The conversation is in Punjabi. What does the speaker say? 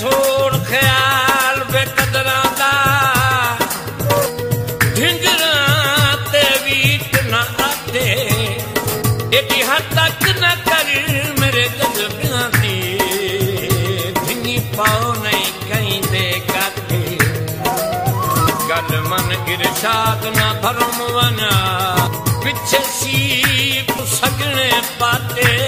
ਛੋੜ ਖਿਆਲ ਬੇਕਦਰਾਂ ਦਾ। ਢਿੰਗਰਾਂ ਤੇ ਵੀਟ ਨਾ ਆਤੇ। ਇਤੀ ਹੱਦ ਤੱਕ ਨਾ ਕਰ ਮੇਰੇ ਗਜਬਾਂ ਦੀ। ਢਿੰਗੀ ਪਾਉ ਨਹੀਂ ਕਹਿੰਦੇ ਕਾਤੇ। ਗੱਲ ਮਨ ਇਰਸ਼ਾਦ ਨਾ ਫਰਮਵਨਾ ਪਿੱਛੇ ਸੀ ਸਗਣੇ ਪਾਤੇ।